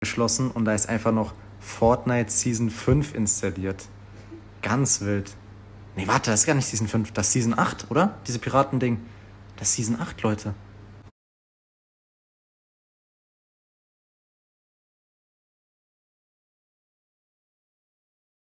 geschlossen und da ist einfach noch Fortnite Season 5 installiert. Ganz wild. Nee, warte, das ist gar nicht Season 5, das ist Season 8, oder? Diese Piratending. Das ist Season 8, Leute.